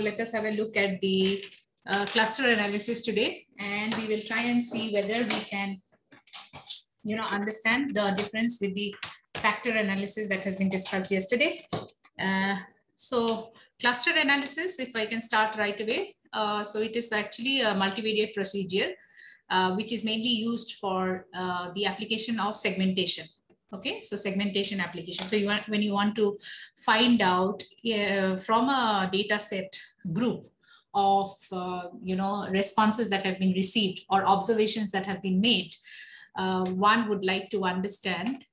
let us have a look at the uh, cluster analysis today, and we will try and see whether we can, you know, understand the difference with the factor analysis that has been discussed yesterday. Uh, so cluster analysis, if I can start right away. Uh, so it is actually a multivariate procedure, uh, which is mainly used for uh, the application of segmentation. Okay, so segmentation application. So you want, when you want to find out uh, from a data set group of, uh, you know, responses that have been received or observations that have been made, uh, one would like to understand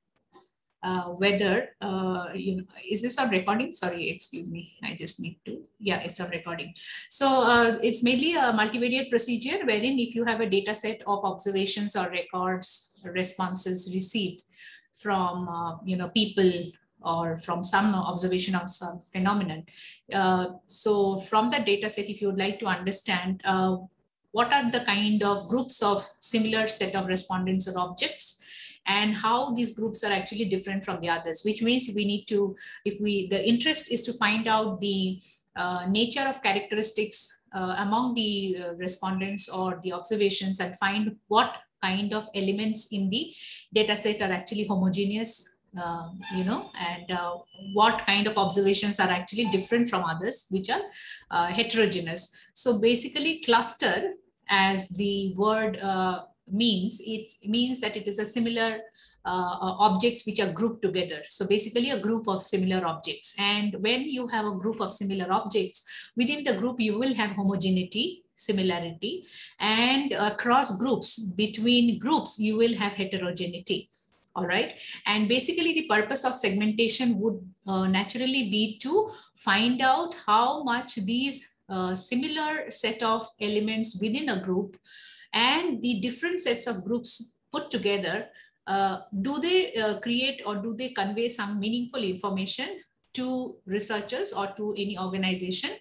uh, whether, uh, you know, is this on recording? Sorry, excuse me. I just need to, yeah, it's on recording. So uh, it's mainly a multivariate procedure wherein if you have a data set of observations or records, responses received from, uh, you know, people or from some observation of some phenomenon. Uh, so from that data set, if you would like to understand uh, what are the kind of groups of similar set of respondents or objects, and how these groups are actually different from the others, which means we need to, if we, the interest is to find out the uh, nature of characteristics uh, among the uh, respondents or the observations and find what kind of elements in the data set are actually homogeneous uh, you know, and uh, what kind of observations are actually different from others, which are uh, heterogeneous. So basically cluster as the word uh, means, it means that it is a similar uh, objects which are grouped together. So basically a group of similar objects. And when you have a group of similar objects, within the group, you will have homogeneity, similarity, and across groups, between groups, you will have heterogeneity all right. And basically the purpose of segmentation would uh, naturally be to find out how much these uh, similar set of elements within a group and the different sets of groups put together uh, do they uh, create or do they convey some meaningful information to researchers or to any organization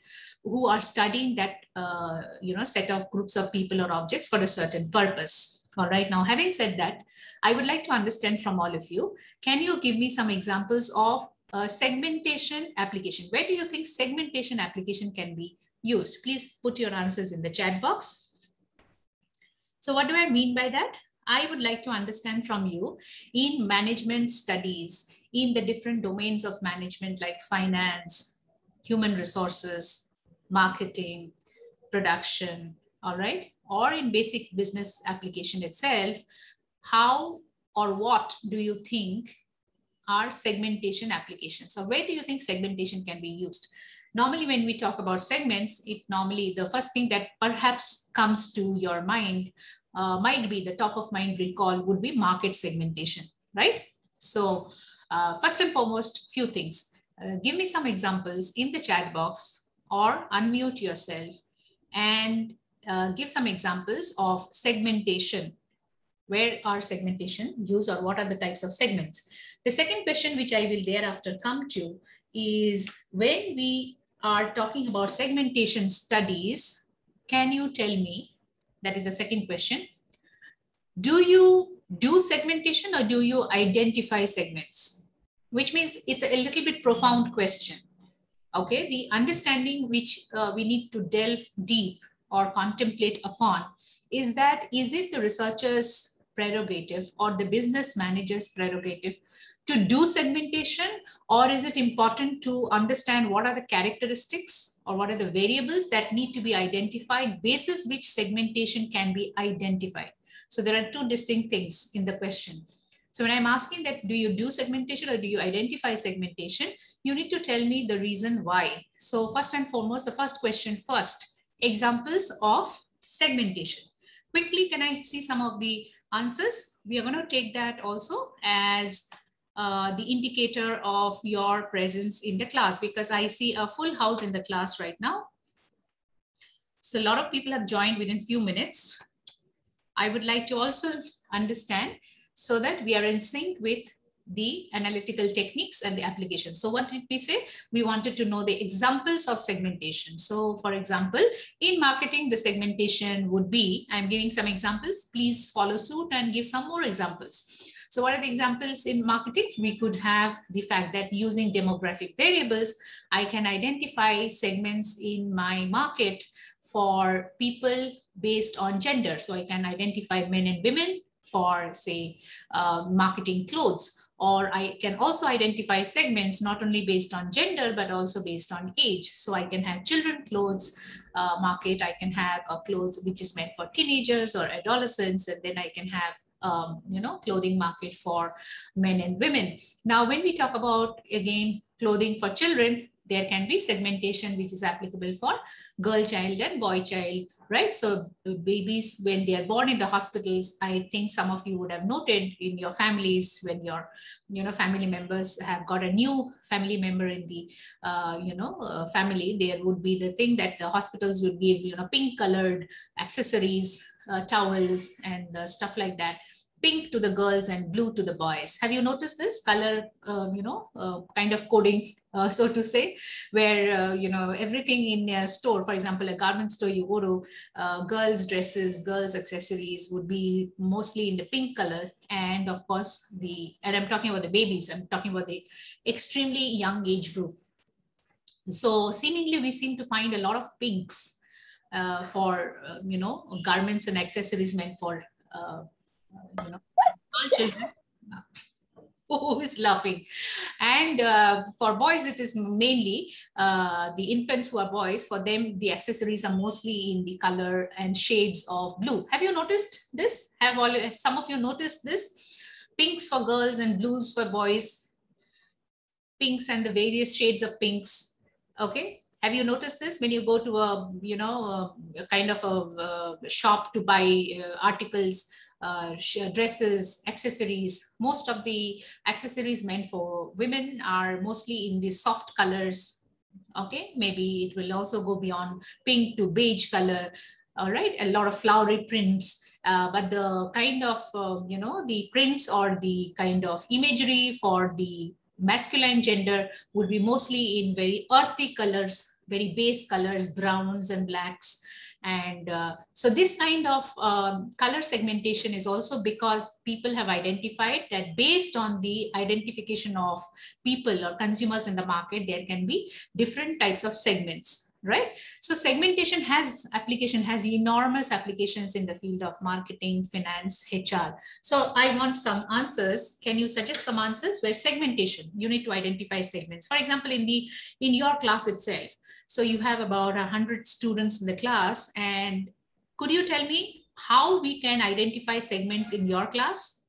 who are studying that uh, you know set of groups of people or objects for a certain purpose all right, now having said that, I would like to understand from all of you, can you give me some examples of a segmentation application? Where do you think segmentation application can be used? Please put your answers in the chat box. So what do I mean by that? I would like to understand from you in management studies, in the different domains of management like finance, human resources, marketing, production, all right? Or in basic business application itself, how or what do you think are segmentation applications? So where do you think segmentation can be used? Normally, when we talk about segments, it normally the first thing that perhaps comes to your mind uh, might be the top of mind recall would be market segmentation, right? So uh, first and foremost, few things. Uh, give me some examples in the chat box or unmute yourself and uh, give some examples of segmentation. Where are segmentation used or what are the types of segments? The second question which I will thereafter come to is when we are talking about segmentation studies, can you tell me, that is the second question, do you do segmentation or do you identify segments? Which means it's a little bit profound question. Okay, the understanding which uh, we need to delve deep or contemplate upon is that is it the researcher's prerogative or the business manager's prerogative to do segmentation or is it important to understand what are the characteristics or what are the variables that need to be identified basis which segmentation can be identified? So there are two distinct things in the question. So when i'm asking that do you do segmentation or do you identify segmentation you need to tell me the reason why. So first and foremost the first question first examples of segmentation. Quickly, can I see some of the answers? We are going to take that also as uh, the indicator of your presence in the class because I see a full house in the class right now. So a lot of people have joined within few minutes. I would like to also understand so that we are in sync with the analytical techniques and the applications. So what did we say? We wanted to know the examples of segmentation. So for example, in marketing, the segmentation would be, I'm giving some examples, please follow suit and give some more examples. So what are the examples in marketing? We could have the fact that using demographic variables, I can identify segments in my market for people based on gender. So I can identify men and women for say uh, marketing clothes or I can also identify segments not only based on gender, but also based on age. So I can have children clothes uh, market, I can have a clothes which is meant for teenagers or adolescents, and then I can have um, you know, clothing market for men and women. Now, when we talk about, again, clothing for children, there can be segmentation which is applicable for girl child and boy child, right? So babies, when they are born in the hospitals, I think some of you would have noted in your families when your, you know, family members have got a new family member in the, uh, you know, uh, family, there would be the thing that the hospitals would give, you know, pink colored accessories, uh, towels and uh, stuff like that pink to the girls and blue to the boys. Have you noticed this color, uh, you know, uh, kind of coding, uh, so to say, where, uh, you know, everything in a store, for example, a garment store, you go to uh, girls' dresses, girls' accessories would be mostly in the pink color. And of course, the, and I'm talking about the babies, I'm talking about the extremely young age group. So seemingly we seem to find a lot of pinks uh, for, you know, garments and accessories meant for Who is laughing? And uh, for boys, it is mainly uh, the infants who are boys. For them, the accessories are mostly in the color and shades of blue. Have you noticed this? Have all some of you noticed this? Pinks for girls and blues for boys. Pinks and the various shades of pinks. Okay, have you noticed this when you go to a you know a kind of a, a shop to buy uh, articles uh, dresses, accessories. Most of the accessories meant for women are mostly in the soft colors. Okay, maybe it will also go beyond pink to beige color. All right, a lot of flowery prints. Uh, but the kind of, uh, you know, the prints or the kind of imagery for the masculine gender would be mostly in very earthy colors, very base colors, browns and blacks and uh, so this kind of um, color segmentation is also because people have identified that based on the identification of people or consumers in the market, there can be different types of segments right? So segmentation has application, has enormous applications in the field of marketing, finance, HR. So I want some answers. Can you suggest some answers where segmentation, you need to identify segments. For example, in the in your class itself. So you have about 100 students in the class and could you tell me how we can identify segments in your class?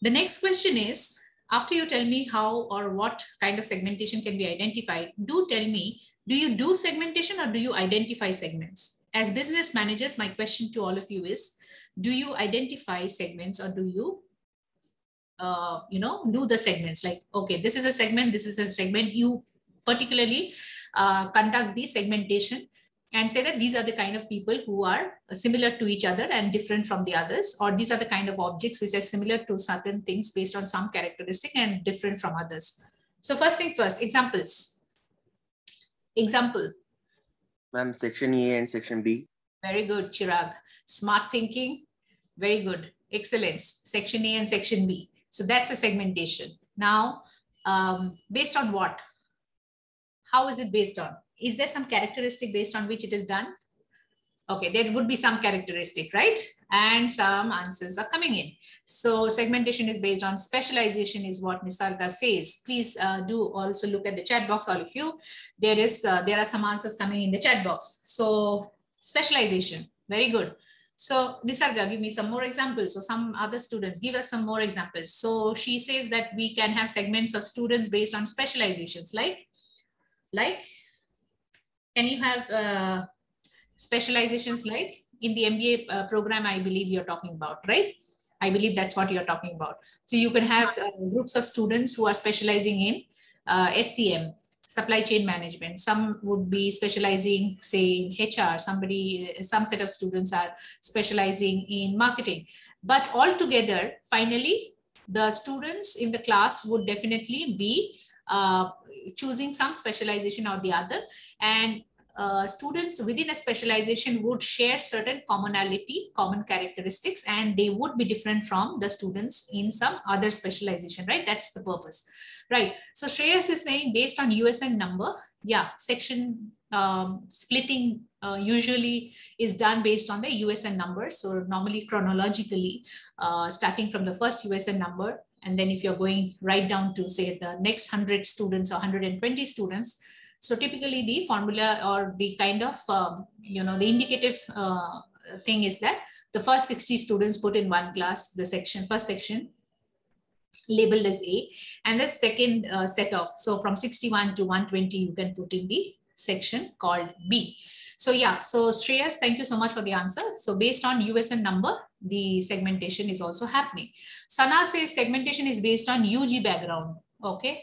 The next question is, after you tell me how or what kind of segmentation can be identified, do tell me do you do segmentation or do you identify segments? As business managers, my question to all of you is, do you identify segments or do you, uh, you know, do the segments? Like, okay, this is a segment, this is a segment, you particularly uh, conduct the segmentation and say that these are the kind of people who are similar to each other and different from the others, or these are the kind of objects which are similar to certain things based on some characteristic and different from others. So first thing first, examples. Example. Ma'am, section A and section B. Very good, Chirag. Smart thinking. Very good. Excellence. Section A and section B. So that's a segmentation. Now, um, based on what? How is it based on? Is there some characteristic based on which it is done? Okay, there would be some characteristic, right? And some answers are coming in. So segmentation is based on specialization is what Nisarga says. Please uh, do also look at the chat box, all of you. There is uh, there are some answers coming in the chat box. So specialization, very good. So Nisarga, give me some more examples. So some other students, give us some more examples. So she says that we can have segments of students based on specializations like, like, can you have uh, specializations like in the MBA uh, program, I believe you're talking about, right? I believe that's what you're talking about. So you can have uh, groups of students who are specializing in uh, SCM, supply chain management. Some would be specializing, say, in HR. Somebody, some set of students are specializing in marketing. But altogether, finally, the students in the class would definitely be uh, choosing some specialization or the other. And uh, students within a specialization would share certain commonality, common characteristics, and they would be different from the students in some other specialization, right? That's the purpose, right? So Shreyas is saying based on USN number, yeah, section um, splitting uh, usually is done based on the USN numbers. So normally chronologically, uh, starting from the first USN number, and then if you're going right down to say the next 100 students or 120 students, so typically the formula or the kind of, um, you know, the indicative uh, thing is that the first 60 students put in one class, the section, first section labeled as A, and the second uh, set of, so from 61 to 120, you can put in the section called B. So yeah, so Shreyas, thank you so much for the answer. So based on USN number, the segmentation is also happening. Sana says segmentation is based on UG background. Okay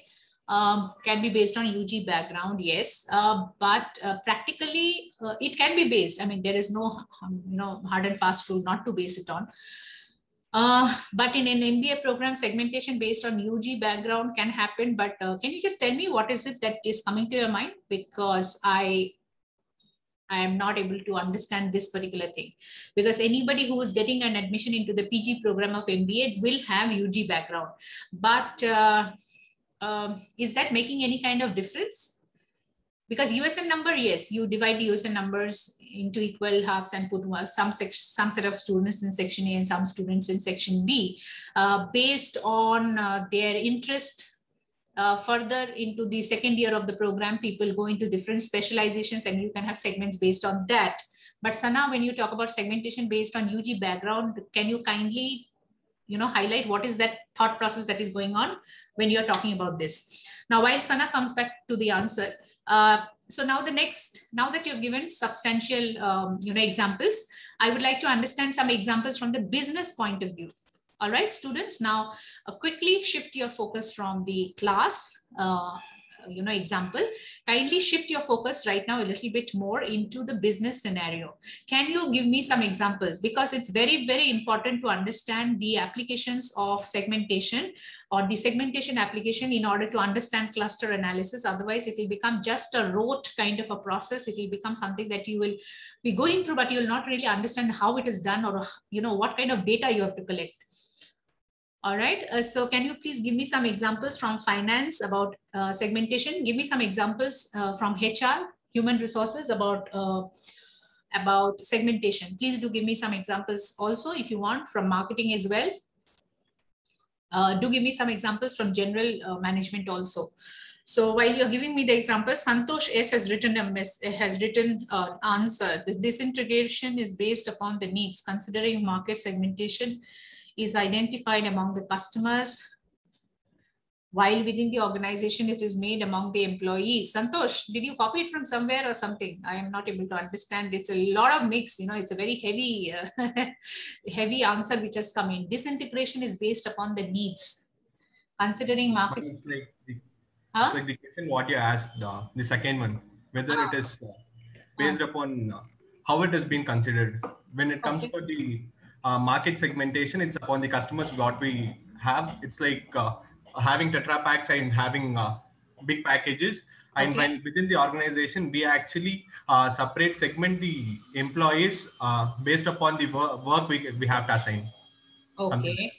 um, can be based on UG background, yes, uh, but uh, practically uh, it can be based. I mean, there is no, um, you know, hard and fast rule not to base it on. Uh, but in an MBA program, segmentation based on UG background can happen. But uh, can you just tell me what is it that is coming to your mind? Because I I am not able to understand this particular thing because anybody who is getting an admission into the PG program of MBA will have UG background. But uh, um, is that making any kind of difference? Because USN number, yes, you divide the USN numbers into equal halves and put some some set of students in section A and some students in section B, uh, based on uh, their interest uh, further into the second year of the program, people go into different specializations and you can have segments based on that. But Sana, when you talk about segmentation based on UG background, can you kindly you know, highlight what is that thought process that is going on when you're talking about this. Now, while Sana comes back to the answer, uh, so now the next, now that you've given substantial, um, you know, examples, I would like to understand some examples from the business point of view. All right, students, now uh, quickly shift your focus from the class uh, you know example. Kindly shift your focus right now a little bit more into the business scenario. Can you give me some examples? Because it's very very important to understand the applications of segmentation or the segmentation application in order to understand cluster analysis. Otherwise it will become just a rote kind of a process. It will become something that you will be going through but you will not really understand how it is done or you know what kind of data you have to collect all right. Uh, so can you please give me some examples from finance about uh, segmentation? Give me some examples uh, from HR, human resources about uh, about segmentation. Please do give me some examples also if you want from marketing as well. Uh, do give me some examples from general uh, management also. So while you're giving me the example, Santosh S has written a mess, has written answer. The disintegration is based upon the needs, considering market segmentation is identified among the customers, while within the organization it is made among the employees. Santosh, did you copy it from somewhere or something? I am not able to understand. It's a lot of mix, you know, it's a very heavy, uh, heavy answer which has come in. Disintegration is based upon the needs. Considering markets. It's like the, huh? it's like the question what you asked, uh, the second one, whether ah. it is uh, based ah. upon uh, how it has been considered. When it comes okay. to the uh, market segmentation, it's upon the customers what we have. It's like uh, having Tetra packs and having uh, big packages. And when within the organization, we actually uh, separate, segment the employees uh, based upon the work we, we have to assign. Okay.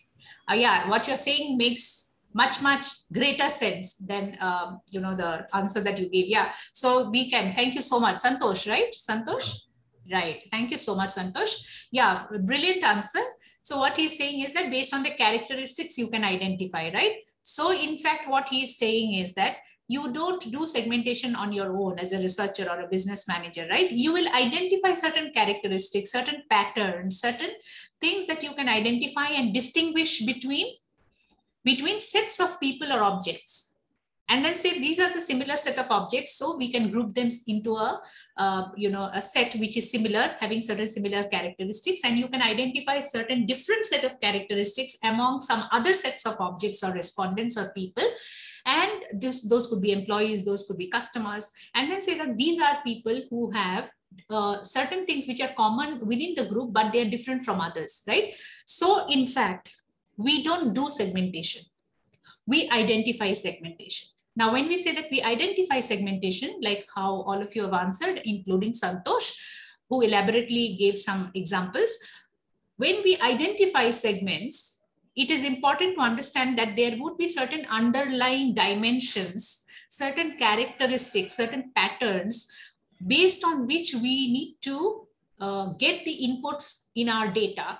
Yeah, what you're saying makes much much greater sense than um, you know the answer that you gave yeah so we can thank you so much santosh right santosh Right. Thank you so much, Santosh. Yeah, brilliant answer. So what he's saying is that based on the characteristics you can identify, right? So in fact, what he's saying is that you don't do segmentation on your own as a researcher or a business manager, right? You will identify certain characteristics, certain patterns, certain things that you can identify and distinguish between, between sets of people or objects and then say these are the similar set of objects so we can group them into a uh, you know a set which is similar having certain similar characteristics. And you can identify certain different set of characteristics among some other sets of objects or respondents or people. And this those could be employees those could be customers. And then say that these are people who have uh, certain things which are common within the group but they are different from others right? So in fact we don't do segmentation. We identify segmentation Now, when we say that we identify segmentation, like how all of you have answered, including Santosh, who elaborately gave some examples, when we identify segments, it is important to understand that there would be certain underlying dimensions, certain characteristics, certain patterns based on which we need to uh, get the inputs in our data.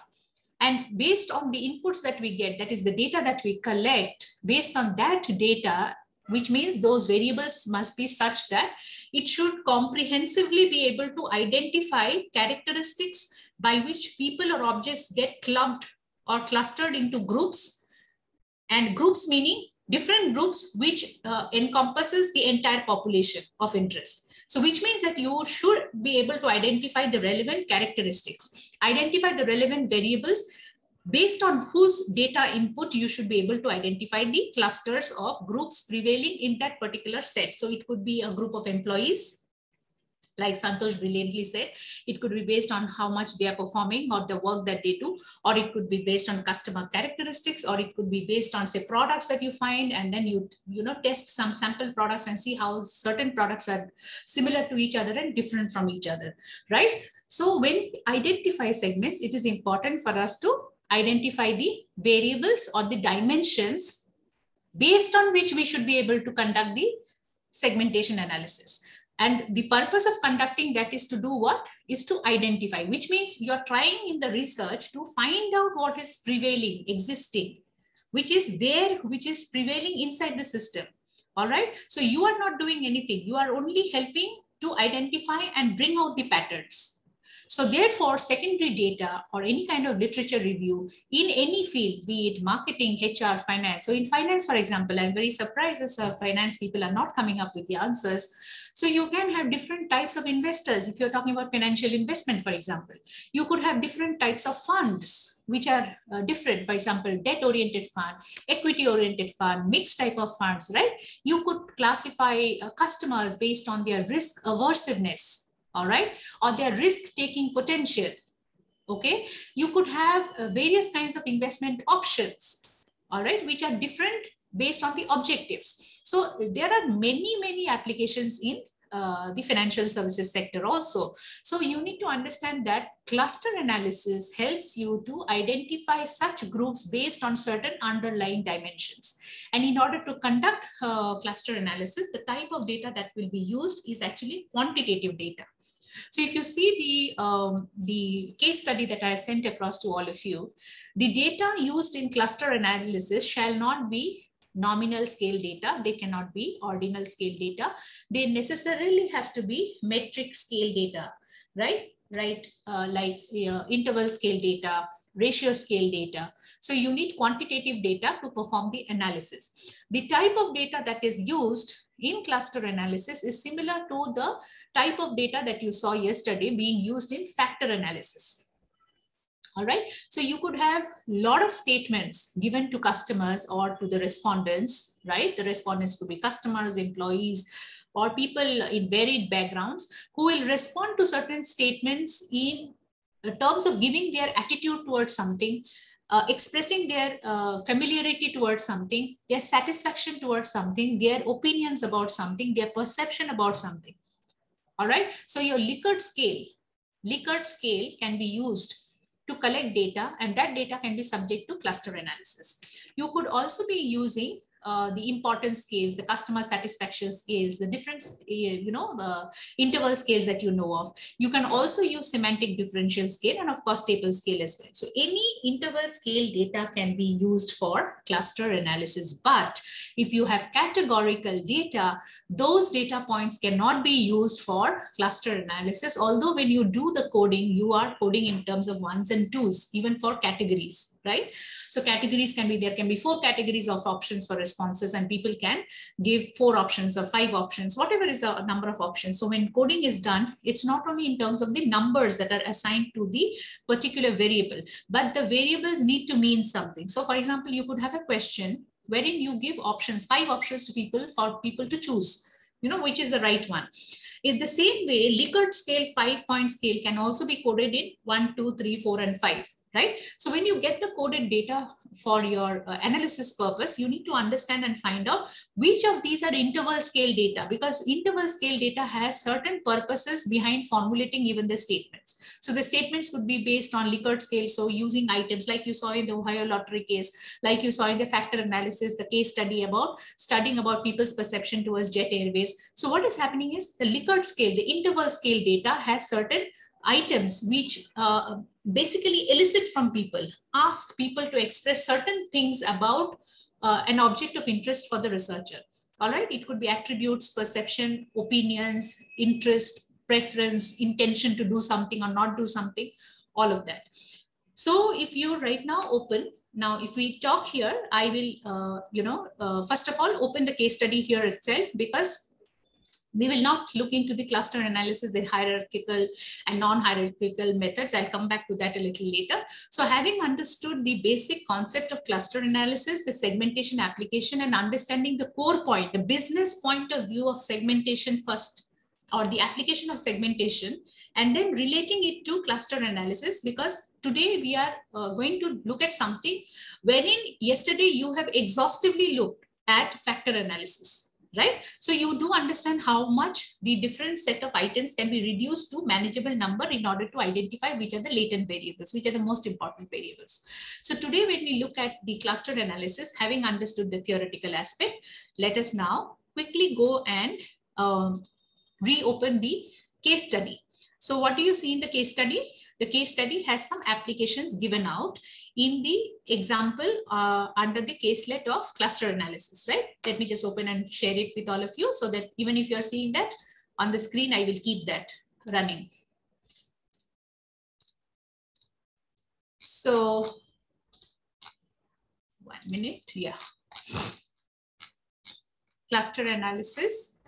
And based on the inputs that we get, that is the data that we collect, based on that data, which means those variables must be such that it should comprehensively be able to identify characteristics by which people or objects get clubbed or clustered into groups. And groups meaning different groups which uh, encompasses the entire population of interest. So which means that you should be able to identify the relevant characteristics, identify the relevant variables based on whose data input you should be able to identify the clusters of groups prevailing in that particular set. So it could be a group of employees, like Santosh brilliantly said, it could be based on how much they are performing or the work that they do, or it could be based on customer characteristics, or it could be based on say products that you find, and then you you know test some sample products and see how certain products are similar to each other and different from each other, right? So when identify segments, it is important for us to identify the variables or the dimensions based on which we should be able to conduct the segmentation analysis. And the purpose of conducting that is to do what? Is to identify, which means you're trying in the research to find out what is prevailing, existing, which is there, which is prevailing inside the system. All right. So you are not doing anything. You are only helping to identify and bring out the patterns. So therefore, secondary data or any kind of literature review in any field, be it marketing, HR, finance. So in finance, for example, I'm very surprised as uh, finance people are not coming up with the answers so you can have different types of investors. If you're talking about financial investment, for example, you could have different types of funds which are uh, different. For example, debt-oriented fund, equity-oriented fund, mixed type of funds, right? You could classify uh, customers based on their risk aversiveness, all right? Or their risk-taking potential, okay? You could have uh, various kinds of investment options, all right, which are different based on the objectives. So there are many, many applications in uh, the financial services sector also. So you need to understand that cluster analysis helps you to identify such groups based on certain underlying dimensions. And in order to conduct uh, cluster analysis, the type of data that will be used is actually quantitative data. So if you see the, um, the case study that I have sent across to all of you, the data used in cluster analysis shall not be nominal scale data. They cannot be ordinal scale data. They necessarily have to be metric scale data, right? Right, uh, like uh, interval scale data, ratio scale data. So you need quantitative data to perform the analysis. The type of data that is used in cluster analysis is similar to the type of data that you saw yesterday being used in factor analysis all right. So you could have a lot of statements given to customers or to the respondents, right? The respondents could be customers, employees, or people in varied backgrounds who will respond to certain statements in terms of giving their attitude towards something, uh, expressing their uh, familiarity towards something, their satisfaction towards something, their opinions about something, their perception about something. All right. So your Likert scale, Likert scale can be used to collect data and that data can be subject to cluster analysis. You could also be using uh, the importance scales, the customer satisfaction scales, the different, you know, the interval scales that you know of. You can also use semantic differential scale and of course Stapel scale as well. So any interval scale data can be used for cluster analysis, but if you have categorical data, those data points cannot be used for cluster analysis. Although when you do the coding, you are coding in terms of ones and twos, even for categories, right? So categories can be, there can be four categories of options for responses and people can give four options or five options, whatever is the number of options. So when coding is done, it's not only in terms of the numbers that are assigned to the particular variable, but the variables need to mean something. So for example, you could have a question wherein you give options, five options to people for people to choose, you know, which is the right one. In the same way, Likert scale five point scale can also be coded in one, two, three, four, and five. Right? So when you get the coded data for your uh, analysis purpose, you need to understand and find out which of these are interval scale data because interval scale data has certain purposes behind formulating even the statements. So the statements could be based on Likert scale. So using items like you saw in the Ohio lottery case, like you saw in the factor analysis, the case study about studying about people's perception towards jet airways. So what is happening is the Likert scale, the interval scale data has certain items which uh, basically elicit from people, ask people to express certain things about uh, an object of interest for the researcher. All right, it could be attributes, perception, opinions, interest, preference, intention to do something or not do something, all of that. So if you right now open, now if we talk here, I will, uh, you know, uh, first of all, open the case study here itself because we will not look into the cluster analysis, the hierarchical and non-hierarchical methods. I'll come back to that a little later. So having understood the basic concept of cluster analysis, the segmentation application and understanding the core point, the business point of view of segmentation first, or the application of segmentation, and then relating it to cluster analysis because today we are uh, going to look at something wherein yesterday you have exhaustively looked at factor analysis right? So you do understand how much the different set of items can be reduced to manageable number in order to identify which are the latent variables, which are the most important variables. So today when we look at the cluster analysis, having understood the theoretical aspect, let us now quickly go and um, reopen the case study. So what do you see in the case study? The case study has some applications given out in the example uh, under the caselet of cluster analysis, right? Let me just open and share it with all of you so that even if you're seeing that on the screen, I will keep that running. So one minute, yeah. Cluster analysis,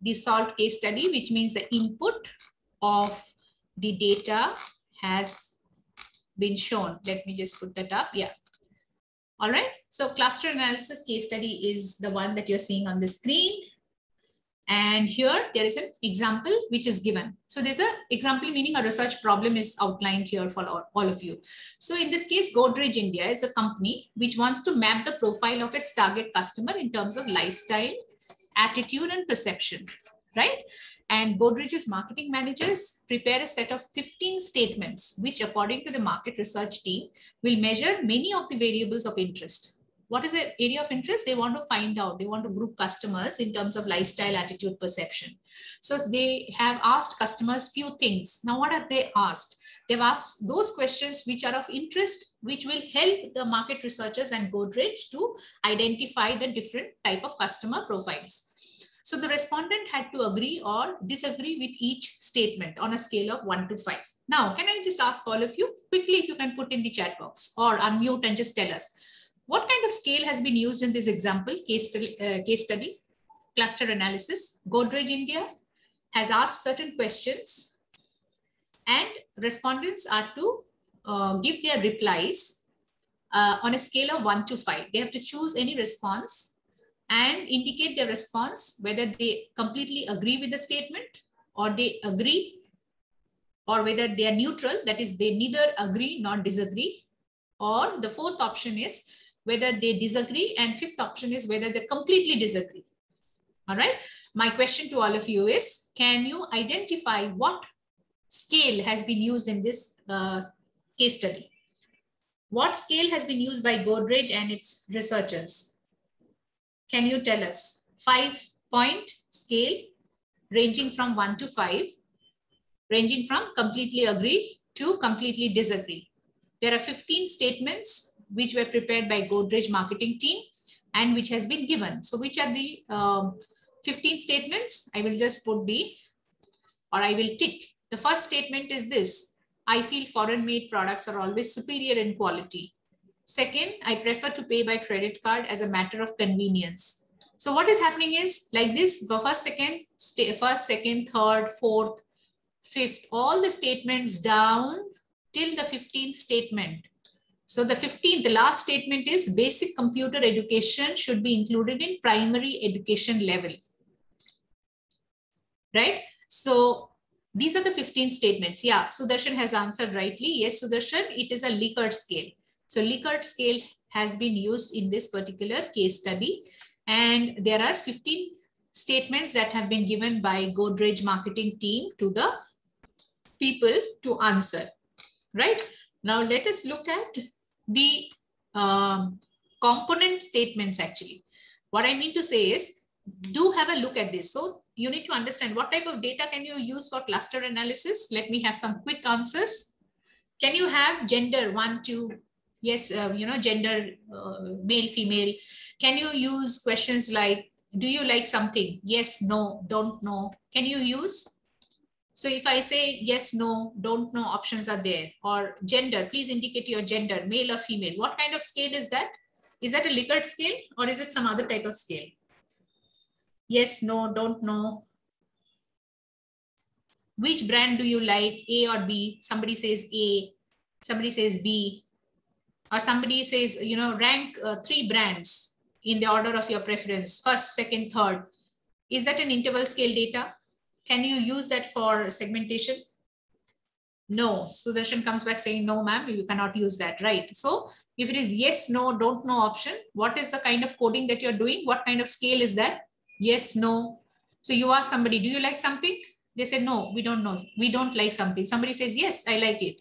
the solved case study, which means the input of the data has been shown. Let me just put that up. Yeah. All right. So cluster analysis case study is the one that you're seeing on the screen. And here there is an example which is given. So there's an example meaning a research problem is outlined here for all, all of you. So in this case, Godrej India is a company which wants to map the profile of its target customer in terms of lifestyle, attitude, and perception, right? And Godrej's marketing managers prepare a set of 15 statements, which according to the market research team, will measure many of the variables of interest. What is the area of interest? They want to find out, they want to group customers in terms of lifestyle, attitude, perception. So they have asked customers few things. Now, what have they asked? They've asked those questions which are of interest, which will help the market researchers and Godrej to identify the different type of customer profiles. So the respondent had to agree or disagree with each statement on a scale of one to five. Now, can I just ask all of you quickly if you can put in the chat box or unmute and just tell us what kind of scale has been used in this example case study, uh, case study cluster analysis. Godrej India has asked certain questions and respondents are to uh, give their replies uh, on a scale of one to five. They have to choose any response and indicate their response, whether they completely agree with the statement or they agree or whether they are neutral, that is they neither agree nor disagree. Or the fourth option is whether they disagree and fifth option is whether they completely disagree. All right. My question to all of you is, can you identify what scale has been used in this uh, case study? What scale has been used by Godrej and its researchers? Can you tell us? Five point scale ranging from one to five, ranging from completely agree to completely disagree. There are 15 statements which were prepared by Godrej marketing team and which has been given. So which are the um, 15 statements? I will just put the, or I will tick. The first statement is this, I feel foreign made products are always superior in quality. Second, I prefer to pay by credit card as a matter of convenience. So what is happening is like this, first, second, first, second, third, fourth, fifth, all the statements down till the 15th statement. So the 15th, the last statement is basic computer education should be included in primary education level. Right? So These are the 15 statements. Yeah, Sudarshan has answered rightly. Yes, Sudarshan, it is a Likert scale. So Likert scale has been used in this particular case study. And there are 15 statements that have been given by Godrej marketing team to the people to answer, right? Now let us look at the um, component statements actually. What I mean to say is, do have a look at this. So you need to understand what type of data can you use for cluster analysis? Let me have some quick answers. Can you have gender one, two, yes, uh, you know, gender, uh, male, female. Can you use questions like, do you like something? Yes, no, don't know. Can you use? So if I say yes, no, don't know, options are there. Or gender, please indicate your gender, male or female. What kind of scale is that? Is that a Likert scale or is it some other type of scale? Yes, no, don't know. Which brand do you like, A or B? Somebody says A, somebody says B or somebody says, you know, rank uh, three brands in the order of your preference, first, second, third. Is that an interval scale data? Can you use that for segmentation? No. Sudarshan comes back saying, no, ma'am, you cannot use that, right? So if it is yes, no, don't know option, what is the kind of coding that you're doing? What kind of scale is that? Yes, no. So you ask somebody, do you like something? They say, no, we don't know. We don't like something. Somebody says, yes, I like it.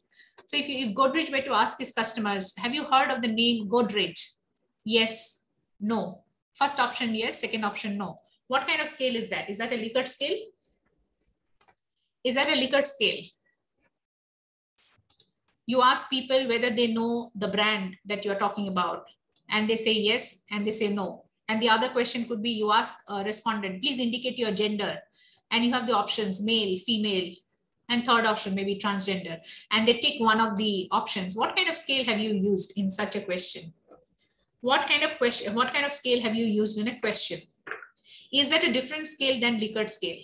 So if, you, if were to ask his customers, have you heard of the name Godrej? Yes, no. First option, yes. Second option, no. What kind of scale is that? Is that a Likert scale? Is that a Likert scale? You ask people whether they know the brand that you're talking about, and they say yes, and they say no. And the other question could be you ask a respondent, please indicate your gender. And you have the options male, female, and third option maybe transgender. And they tick one of the options. What kind of scale have you used in such a question? What kind of question what kind of scale have you used in a question? Is that a different scale than likert scale?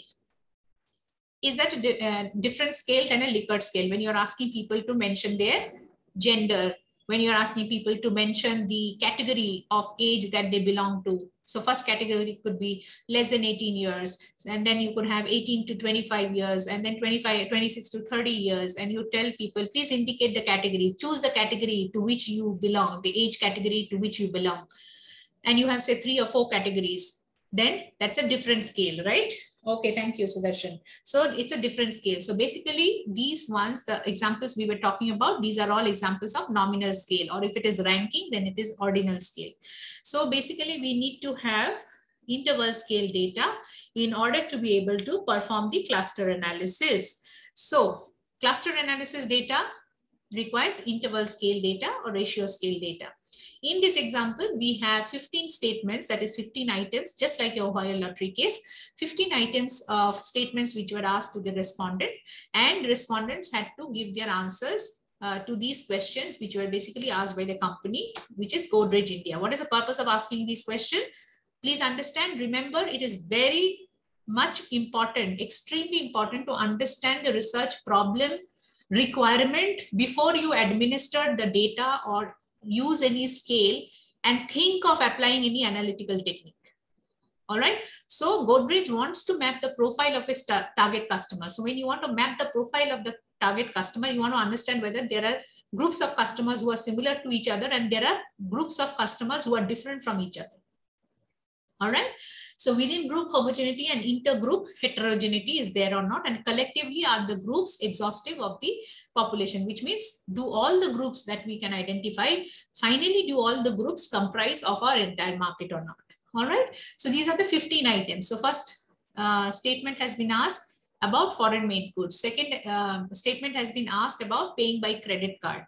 Is that a di uh, different scale than a likert scale? When you're asking people to mention their gender when you're asking people to mention the category of age that they belong to. So first category could be less than 18 years. And then you could have 18 to 25 years and then 25, 26 to 30 years. And you tell people, please indicate the category, choose the category to which you belong, the age category to which you belong. And you have say three or four categories. Then that's a different scale, right? Okay, thank you, Sudarshan. So it's a different scale. So basically these ones, the examples we were talking about, these are all examples of nominal scale, or if it is ranking, then it is ordinal scale. So basically we need to have interval scale data in order to be able to perform the cluster analysis. So cluster analysis data requires interval scale data or ratio scale data. In this example, we have 15 statements, that is 15 items, just like your Ohio lottery case, 15 items of statements which were asked to the respondent and respondents had to give their answers uh, to these questions, which were basically asked by the company, which is Godrej India. What is the purpose of asking this question? Please understand, remember, it is very much important, extremely important to understand the research problem requirement before you administer the data or use any scale and think of applying any analytical technique. All right. So Godrej wants to map the profile of his target customer. So when you want to map the profile of the target customer, you want to understand whether there are groups of customers who are similar to each other and there are groups of customers who are different from each other. All right. So within group homogeneity and intergroup heterogeneity is there or not and collectively are the groups exhaustive of the population which means do all the groups that we can identify finally do all the groups comprise of our entire market or not. All right. So these are the 15 items. So first uh, statement has been asked about foreign made goods. Second uh, statement has been asked about paying by credit card.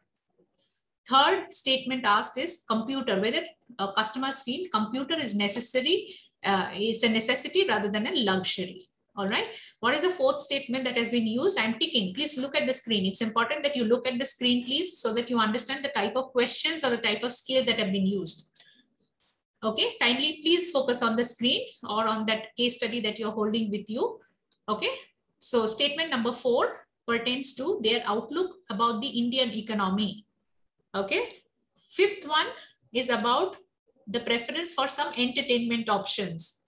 Third statement asked is computer, whether uh, customers feel computer is necessary, uh, is a necessity rather than a luxury. All right. What is the fourth statement that has been used? I'm ticking. Please look at the screen. It's important that you look at the screen, please, so that you understand the type of questions or the type of scale that have been used. Okay, kindly please focus on the screen or on that case study that you're holding with you. Okay, so statement number four pertains to their outlook about the Indian economy. Okay. Fifth one is about the preference for some entertainment options.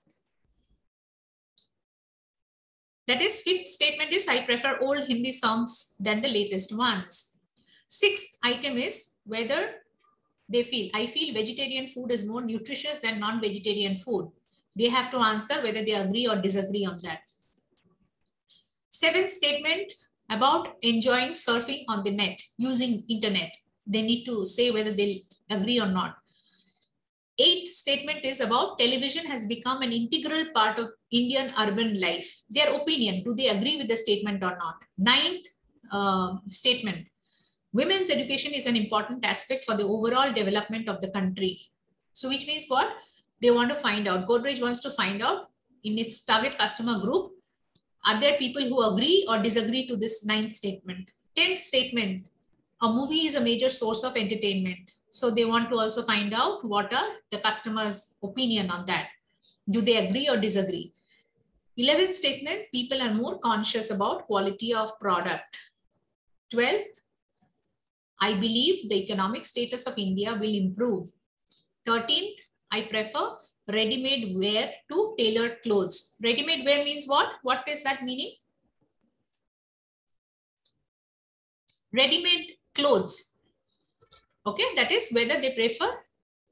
That is, fifth statement is I prefer old Hindi songs than the latest ones. Sixth item is whether they feel, I feel vegetarian food is more nutritious than non-vegetarian food. They have to answer whether they agree or disagree on that. Seventh statement about enjoying surfing on the net, using internet. They need to say whether they agree or not. Eighth statement is about television has become an integral part of Indian urban life. Their opinion, do they agree with the statement or not? Ninth uh, statement, women's education is an important aspect for the overall development of the country. So which means what? They want to find out, Godrej wants to find out in its target customer group, are there people who agree or disagree to this ninth statement? Tenth statement, a movie is a major source of entertainment. So they want to also find out what are the customer's opinion on that. Do they agree or disagree? 11th statement, people are more conscious about quality of product. 12th, I believe the economic status of India will improve. 13th, I prefer ready-made wear to tailored clothes. Ready-made wear means what? What is that meaning? Ready-made clothes. Okay, that is whether they prefer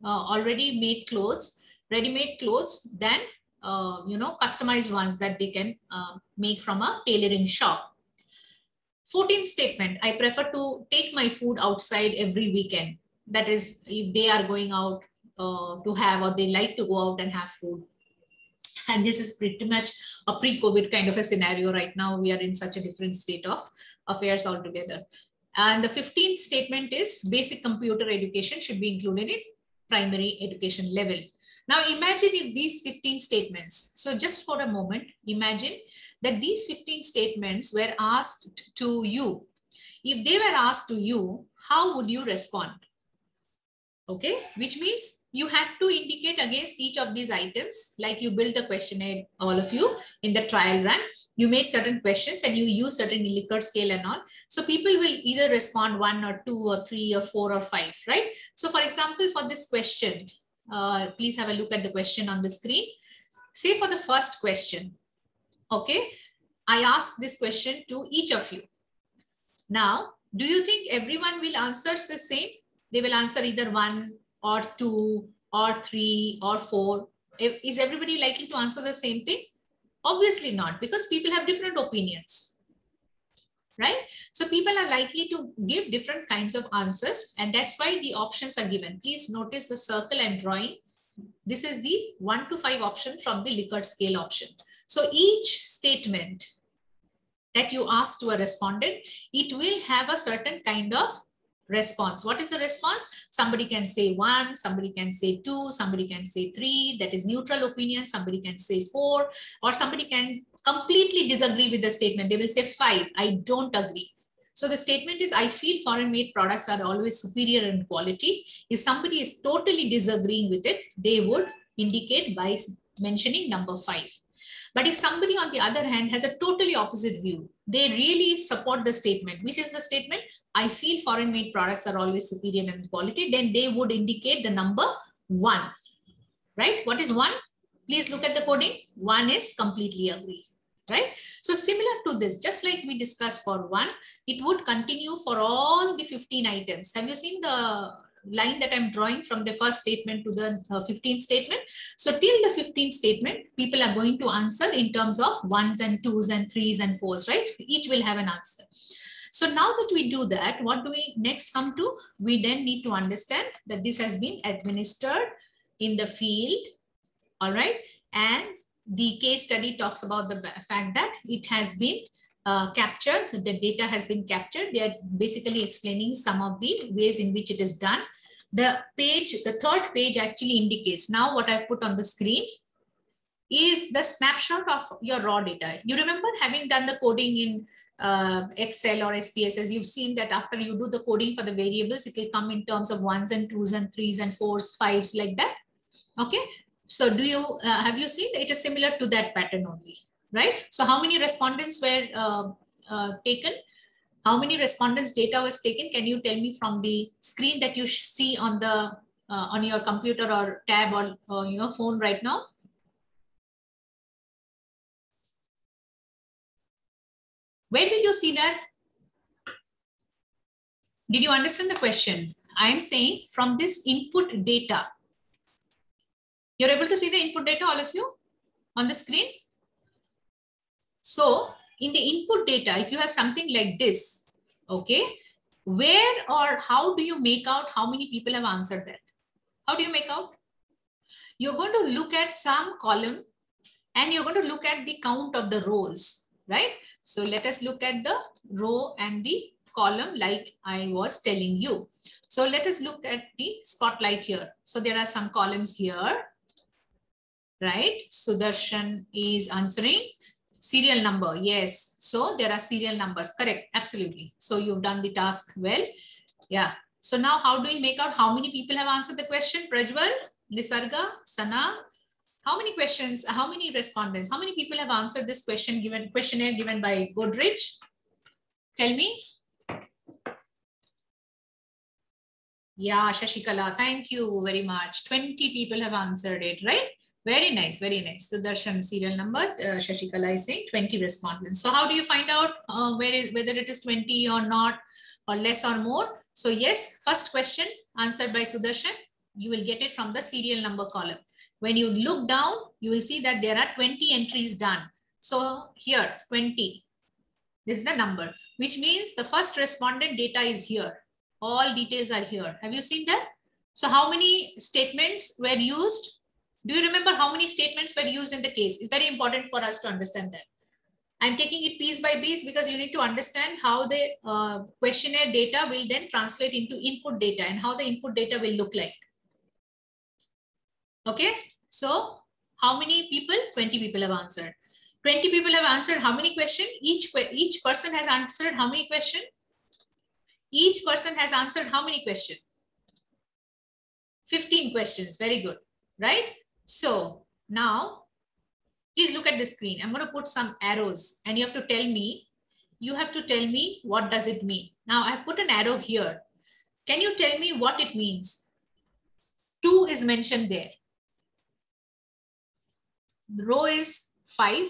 uh, already made clothes, ready-made clothes than uh, you know customized ones that they can uh, make from a tailoring shop. 14th statement, I prefer to take my food outside every weekend. That is, if they are going out uh, to have or they like to go out and have food. And this is pretty much a pre-COVID kind of a scenario right now. We are in such a different state of affairs altogether. And the 15th statement is basic computer education should be included in primary education level. Now imagine if these 15 statements, so just for a moment, imagine that these 15 statements were asked to you. If they were asked to you, how would you respond? Okay, which means you had to indicate against each of these items, like you built the questionnaire, all of you, in the trial run. You made certain questions and you use certain Likert scale and all. So people will either respond one or two or three or four or five, right? So for example, for this question, uh, please have a look at the question on the screen. Say for the first question, okay, I asked this question to each of you. Now, do you think everyone will answer the same? They will answer either one or two or three or four. Is everybody likely to answer the same thing? Obviously not, because people have different opinions, right? So people are likely to give different kinds of answers, and that's why the options are given. Please notice the circle I'm drawing. This is the one to five option from the Likert scale option. So each statement that you ask to a respondent, it will have a certain kind of response. What is the response? Somebody can say one, somebody can say two, somebody can say three, that is neutral opinion, somebody can say four, or somebody can completely disagree with the statement. They will say five, I don't agree. So the statement is, I feel foreign made products are always superior in quality. If somebody is totally disagreeing with it, they would indicate by mentioning number five. But if somebody on the other hand has a totally opposite view, they really support the statement, which is the statement, I feel foreign made products are always superior in quality, then they would indicate the number one, right? What is one? Please look at the coding. One is completely agree, right? So similar to this, just like we discussed for one, it would continue for all the 15 items. Have you seen the line that I'm drawing from the first statement to the uh, 15th statement. So till the 15th statement, people are going to answer in terms of ones and twos and threes and fours, right? Each will have an answer. So now that we do that, what do we next come to? We then need to understand that this has been administered in the field, all right? And the case study talks about the fact that it has been uh, captured, the data has been captured. They are basically explaining some of the ways in which it is done. The page, the third page actually indicates now what I've put on the screen is the snapshot of your raw data. You remember having done the coding in uh, Excel or SPSS, you've seen that after you do the coding for the variables, it will come in terms of ones and twos and threes and fours, fives like that. Okay. So do you, uh, have you seen it is similar to that pattern only, right? So how many respondents were uh, uh taken? How many respondents data was taken? Can you tell me from the screen that you see on the uh, on your computer or tab or, or your phone right now? Where will you see that? Did you understand the question? I am saying from this input data. You're able to see the input data, all of you, on the screen? So in the input data, if you have something like this, okay, where or how do you make out how many people have answered that? How do you make out? You're going to look at some column and you're going to look at the count of the rows, right? So let us look at the row and the column like I was telling you. So let us look at the spotlight here. So there are some columns here, right? Sudarshan is answering serial number. Yes. So there are serial numbers. Correct. Absolutely. So you've done the task well. Yeah. So now how do we make out how many people have answered the question? Prajwal, Nisarga, Sana. How many questions, how many respondents, how many people have answered this question given questionnaire given by Godrej? Tell me. Yeah, Shashikala, thank you very much. 20 people have answered it, right? Very nice, very nice. Sudarshan serial number, uh, Shashikala is saying 20 respondents. So how do you find out uh, where is, whether it is 20 or not, or less or more? So yes, first question answered by Sudarshan, you will get it from the serial number column. When you look down, you will see that there are 20 entries done. So here, 20. This is the number, which means the first respondent data is here. All details are here. Have you seen that? So how many statements were used? Do you remember how many statements were used in the case? It's very important for us to understand that. I'm taking it piece by piece because you need to understand how the uh, questionnaire data will then translate into input data and how the input data will look like. Okay, so how many people? 20 people have answered. 20 people have answered how many questions? Each, each person has answered how many questions? Each person has answered how many questions? 15 questions. Very good, right? So now, please look at the screen. I'm going to put some arrows and you have to tell me, you have to tell me what does it mean. Now I've put an arrow here. Can you tell me what it means? Two is mentioned there. The row is five,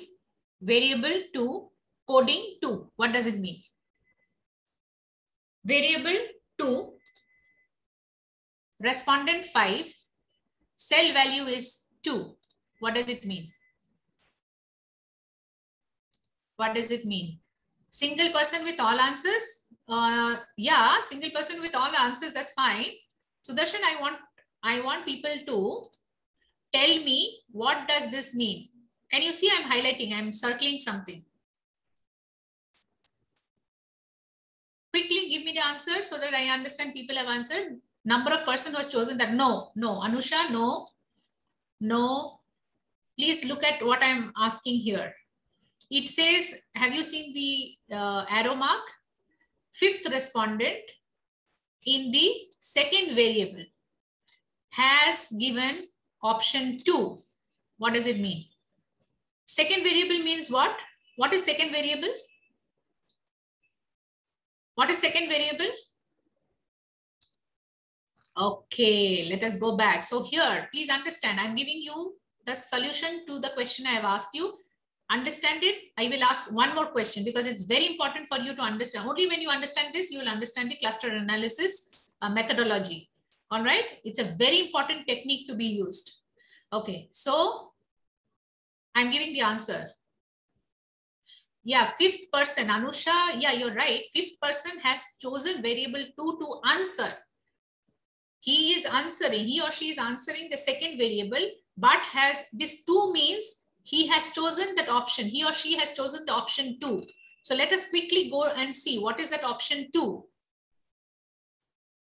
variable two, coding two. What does it mean? Variable two, respondent five, cell value is 2. What does it mean? What does it mean? Single person with all answers? Uh, yeah, single person with all answers, that's fine. Sudarshan, I want, I want people to tell me what does this mean? Can you see I'm highlighting, I'm circling something. Quickly give me the answer so that I understand people have answered. Number of person was chosen that no, no. Anusha, no. No. Please look at what I'm asking here. It says, have you seen the uh, arrow mark? Fifth respondent in the second variable has given option two. What does it mean? Second variable means what? What is second variable? What is second variable? Okay, let us go back. So here, please understand, I'm giving you the solution to the question I have asked you. Understand it? I will ask one more question because it's very important for you to understand. Only when you understand this, you will understand the cluster analysis uh, methodology. All right, it's a very important technique to be used. Okay, so I'm giving the answer. Yeah, fifth person, Anusha, yeah, you're right. Fifth person has chosen variable two to answer he is answering, he or she is answering the second variable, but has this two means he has chosen that option. He or she has chosen the option two. So let us quickly go and see what is that option two.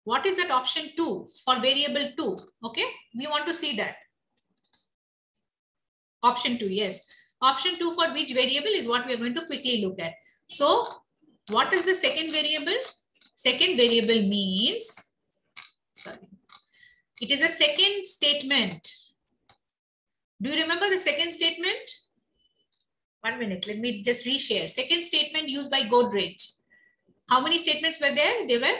What is that option two for variable two? Okay, we want to see that. Option two, yes. Option two for which variable is what we are going to quickly look at. So what is the second variable? Second variable means sorry. It is a second statement. Do you remember the second statement? One minute, let me just reshare. Second statement used by Godrej. How many statements were there? There were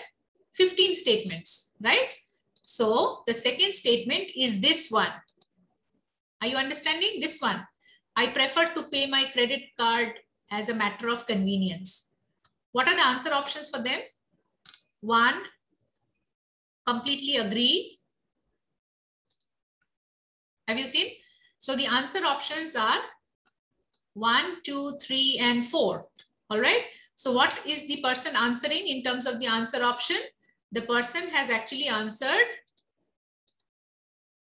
15 statements, right? So the second statement is this one. Are you understanding? This one. I prefer to pay my credit card as a matter of convenience. What are the answer options for them? One, completely agree. Have you seen? So the answer options are one, two, three, and four. All right. So what is the person answering in terms of the answer option? The person has actually answered,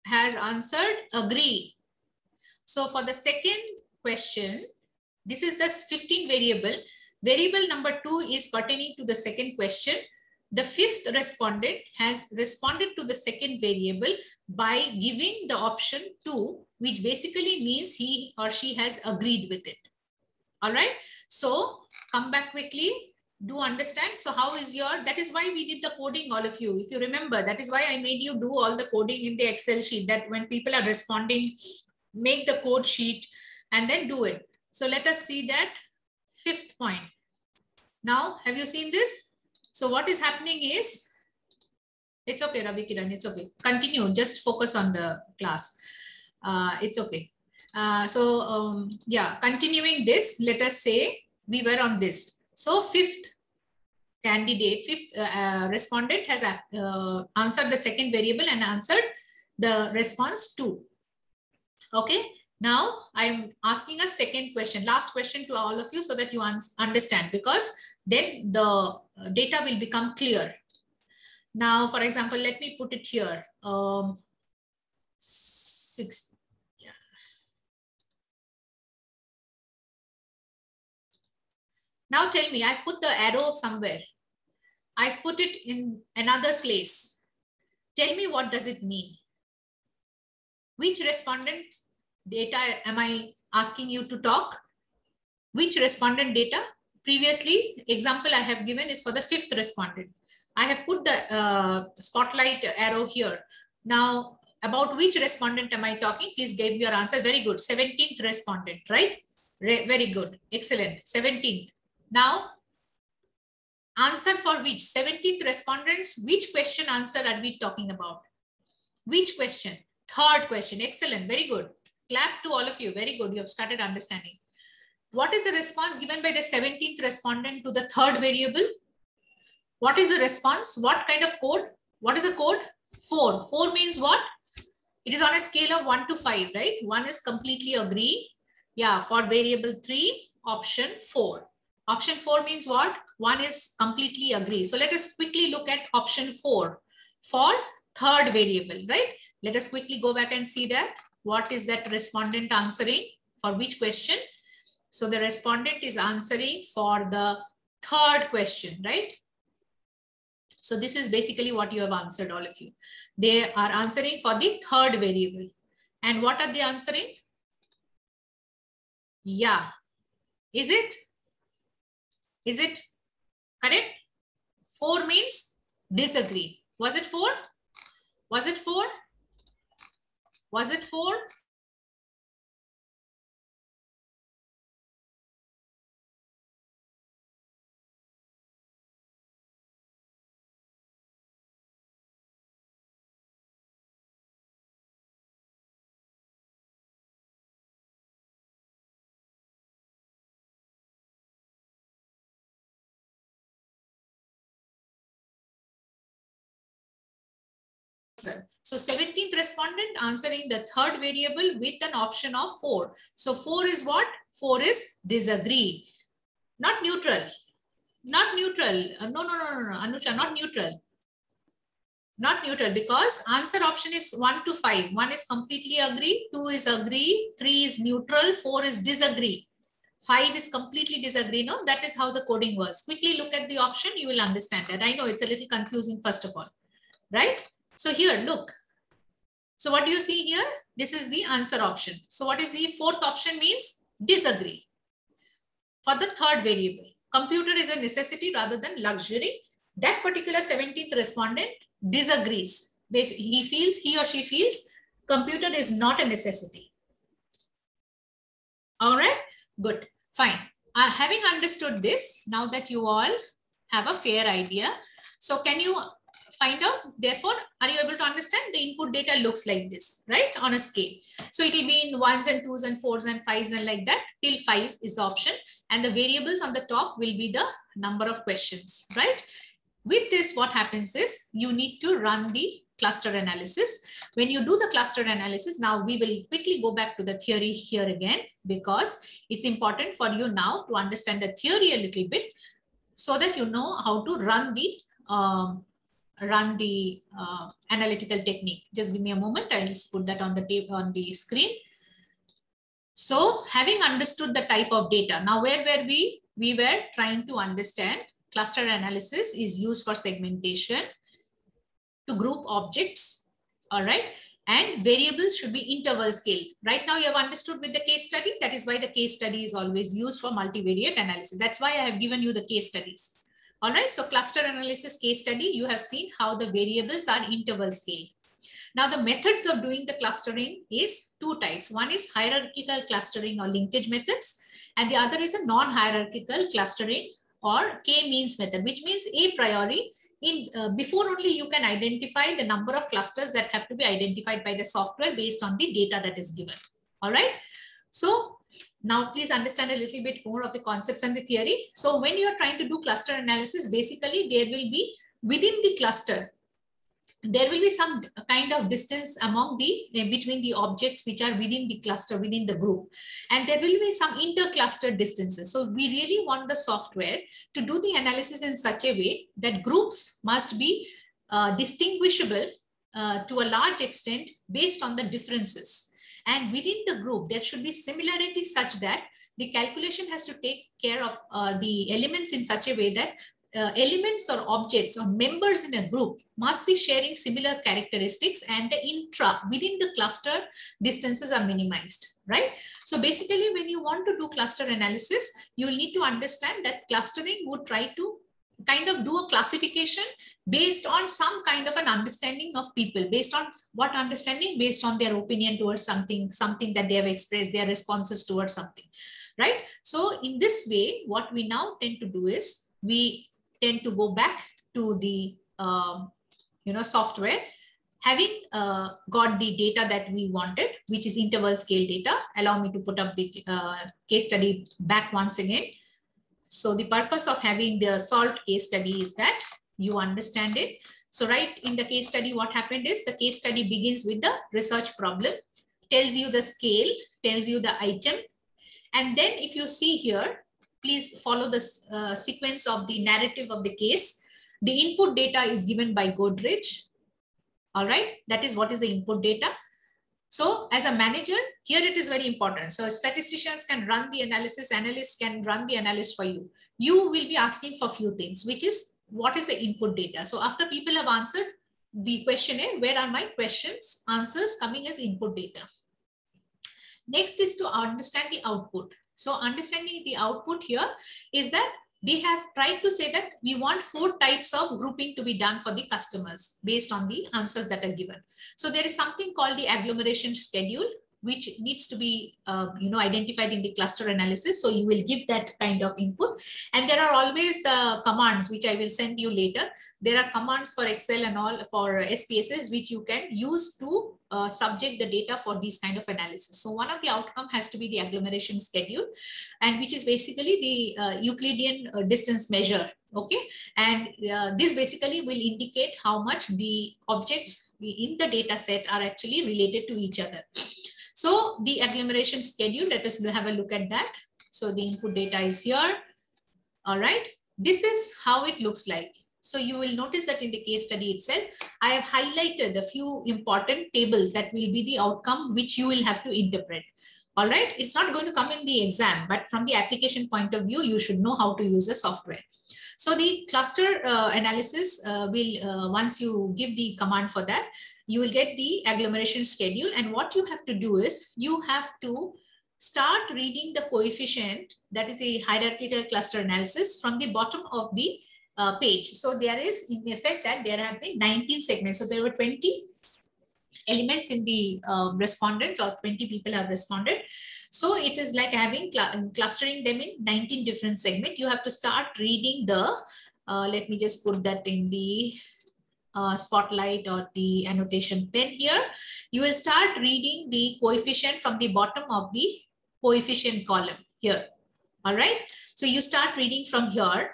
has answered agree. So for the second question, this is the 15 variable. Variable number two is pertaining to the second question. The fifth respondent has responded to the second variable by giving the option two, which basically means he or she has agreed with it. All right. So come back quickly. Do understand. So how is your, that is why we did the coding, all of you. If you remember, that is why I made you do all the coding in the Excel sheet that when people are responding, make the code sheet and then do it. So let us see that fifth point. Now, have you seen this? So what is happening is, it's okay, Ravi Kiran, it's okay. Continue, just focus on the class. Uh, it's okay. Uh, so um, yeah, continuing this, let us say we were on this. So fifth candidate, fifth uh, uh respondent has uh, answered the second variable and answered the response two. Okay, now I'm asking a second question, last question to all of you so that you understand because then the uh, data will become clear. Now, for example, let me put it here. Um, six, Now tell me, I've put the arrow somewhere. I've put it in another place. Tell me what does it mean? Which respondent data am I asking you to talk? Which respondent data? Previously, example I have given is for the fifth respondent. I have put the uh, spotlight arrow here. Now, about which respondent am I talking? Please give your answer. Very good. 17th respondent, right? Re very good. Excellent. 17th. Now, answer for which? 17th respondents, which question answer are we talking about? Which question? Third question. Excellent. Very good. Clap to all of you. Very good. You have started understanding. What is the response given by the 17th respondent to the third variable? What is the response? What kind of code? What is the code? Four. Four means what? It is on a scale of one to five, right? One is completely agree. Yeah, for variable three, option four. Option four means what? One is completely agree. So let us quickly look at option four for third variable, right? Let us quickly go back and see that. What is that respondent answering for which question? So the respondent is answering for the third question, right? So this is basically what you have answered, all of you. They are answering for the third variable. And what are they answering? Yeah. Is it? Is it correct? Four means disagree. Was it four? Was it four? Was it four? So 17th respondent answering the third variable with an option of 4. So 4 is what? 4 is disagree. Not neutral. Not neutral. Uh, no, no, no, no, no, Anusha, not neutral. Not neutral because answer option is 1 to 5. 1 is completely agree, 2 is agree, 3 is neutral, 4 is disagree. 5 is completely disagree. No, that is how the coding works. Quickly look at the option. You will understand that. I know it's a little confusing first of all, right? So here, look. So what do you see here? This is the answer option. So what is the fourth option means? Disagree. For the third variable, computer is a necessity rather than luxury. That particular 17th respondent disagrees. They, he feels, he or she feels computer is not a necessity. All right, good, fine. Uh, having understood this, now that you all have a fair idea, so can you find out, therefore, are you able to understand the input data looks like this, right? On a scale. So it will be in ones and twos and fours and fives and like that till five is the option. And the variables on the top will be the number of questions, right? With this, what happens is you need to run the cluster analysis. When you do the cluster analysis, now we will quickly go back to the theory here again, because it's important for you now to understand the theory a little bit so that you know how to run the um, run the uh, analytical technique. Just give me a moment. I'll just put that on the tape on the screen. So having understood the type of data, now where were we? We were trying to understand cluster analysis is used for segmentation to group objects, all right? And variables should be interval scale. Right now you have understood with the case study. That is why the case study is always used for multivariate analysis. That's why I have given you the case studies. All right, so cluster analysis case study, you have seen how the variables are interval scale. Now the methods of doing the clustering is two types. One is hierarchical clustering or linkage methods, and the other is a non-hierarchical clustering or k-means method, which means a priori in uh, before only you can identify the number of clusters that have to be identified by the software based on the data that is given. All right. So now please understand a little bit more of the concepts and the theory. So when you are trying to do cluster analysis, basically there will be within the cluster, there will be some kind of distance among the uh, between the objects which are within the cluster within the group. And there will be some inter-cluster distances. So we really want the software to do the analysis in such a way that groups must be uh, distinguishable uh, to a large extent based on the differences and within the group there should be similarity such that the calculation has to take care of uh, the elements in such a way that uh, elements or objects or members in a group must be sharing similar characteristics and the intra within the cluster distances are minimized, right? So basically when you want to do cluster analysis, you will need to understand that clustering would try to kind of do a classification based on some kind of an understanding of people based on what understanding? Based on their opinion towards something something that they have expressed their responses towards something right? So in this way what we now tend to do is we tend to go back to the um, you know software having uh, got the data that we wanted which is interval scale data. Allow me to put up the uh, case study back once again so the purpose of having the solved case study is that you understand it so right in the case study what happened is the case study begins with the research problem tells you the scale tells you the item and then if you see here please follow the uh, sequence of the narrative of the case. The input data is given by Godrej. All right, that is what is the input data. So as a manager, here it is very important. So statisticians can run the analysis, analysts can run the analysis for you. You will be asking for few things, which is what is the input data? So after people have answered the questionnaire, where are my questions, answers coming as input data? Next is to understand the output. So understanding the output here is that they have tried to say that we want four types of grouping to be done for the customers based on the answers that are given. So there is something called the agglomeration schedule, which needs to be uh, you know identified in the cluster analysis. So you will give that kind of input. And there are always the commands which i will send you later. There are commands for excel and all for spss which you can use to uh, subject the data for these kind of analysis. So one of the outcome has to be the agglomeration schedule and which is basically the uh, euclidean uh, distance measure okay? And uh, this basically will indicate how much the objects in the data set are actually related to each other so the agglomeration schedule, let us have a look at that. So the input data is here. All right. This is how it looks like. So you will notice that in the case study itself, I have highlighted a few important tables that will be the outcome which you will have to interpret. All right, it's not going to come in the exam, but from the application point of view, you should know how to use the software. So the cluster uh, analysis uh, will, uh, once you give the command for that, you will get the agglomeration schedule. And what you have to do is you have to start reading the coefficient, that is a hierarchical cluster analysis from the bottom of the uh, page. So there is in effect that there have been 19 segments. So there were 20 elements in the uh, respondents or 20 people have responded. So it is like having cl clustering them in 19 different segments. You have to start reading the, uh, let me just put that in the uh, spotlight or the annotation pen here, you will start reading the coefficient from the bottom of the coefficient column here. All right. So you start reading from here.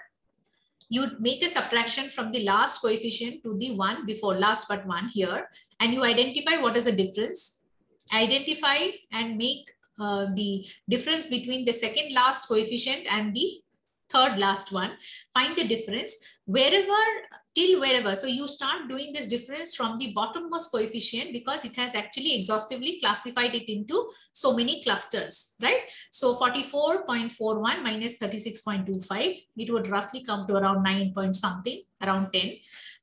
You make a subtraction from the last coefficient to the one before last but one here, and you identify what is the difference. Identify and make uh, the difference between the second last coefficient and the third last one. Find the difference wherever till wherever. So you start doing this difference from the bottommost coefficient because it has actually exhaustively classified it into so many clusters, right? So 44.41 minus 36.25, it would roughly come to around 9 point something, around 10.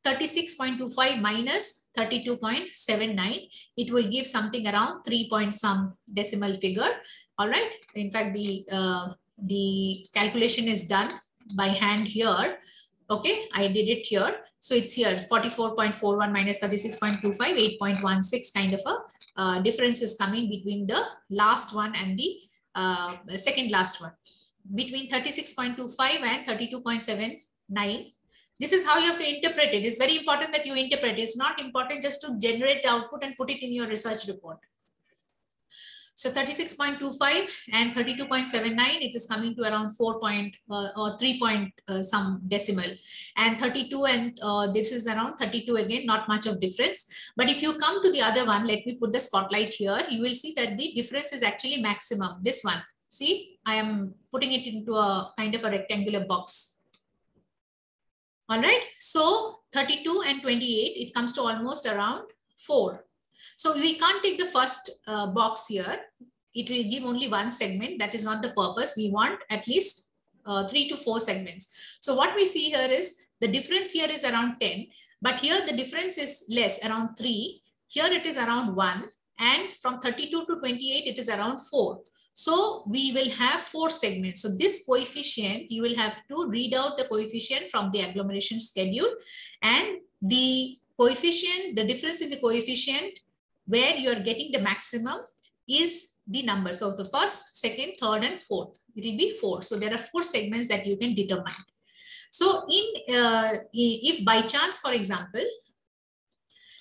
36.25 minus 32.79, it will give something around 3 point some decimal figure. All right. In fact, the uh, the calculation is done by hand here. Okay, I did it here. So it's here 44.41 minus 36.25, 8.16 kind of a uh, difference is coming between the last one and the uh, second last one. Between 36.25 and 32.79, this is how you have to interpret it. It's very important that you interpret. It's not important just to generate the output and put it in your research report. So 36.25 and 32.79, it is coming to around 4 point uh, or 3 point uh, some decimal. And 32 and uh, this is around 32 again, not much of difference. But if you come to the other one, let me put the spotlight here, you will see that the difference is actually maximum. This one, see, I am putting it into a kind of a rectangular box. All right, so 32 and 28, it comes to almost around 4. So we can't take the first uh, box here. It will give only one segment. That is not the purpose. We want at least uh, three to four segments. So what we see here is the difference here is around 10, but here the difference is less, around 3. Here it is around 1. And from 32 to 28, it is around 4. So we will have four segments. So this coefficient, you will have to read out the coefficient from the agglomeration schedule and the coefficient, the difference in the coefficient where you are getting the maximum is the number. So the first, second, third, and fourth, it will be four. So there are four segments that you can determine. So in uh, if by chance, for example,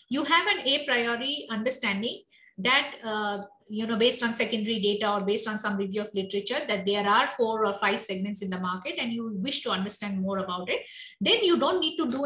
you have an a priori understanding that uh, you know based on secondary data or based on some review of literature that there are four or five segments in the market and you wish to understand more about it then you don't need to do